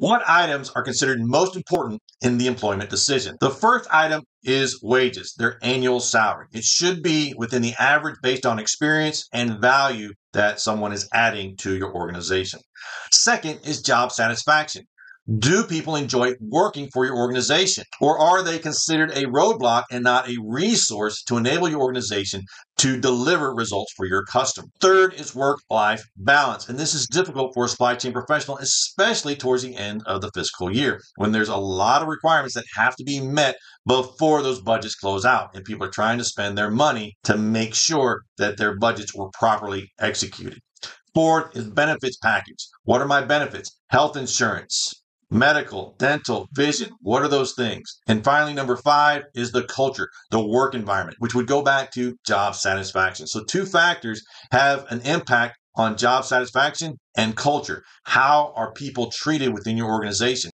What items are considered most important in the employment decision? The first item is wages, their annual salary. It should be within the average based on experience and value that someone is adding to your organization. Second is job satisfaction. Do people enjoy working for your organization? Or are they considered a roadblock and not a resource to enable your organization to deliver results for your customer? Third is work life balance. And this is difficult for a supply chain professional, especially towards the end of the fiscal year when there's a lot of requirements that have to be met before those budgets close out. And people are trying to spend their money to make sure that their budgets were properly executed. Fourth is benefits package. What are my benefits? Health insurance, medical, dental, vision. What are those things? And finally, number five is the culture, the work environment, which would go back to job satisfaction. So, two factors have an impact on job satisfaction and culture. How are people treated within your organization?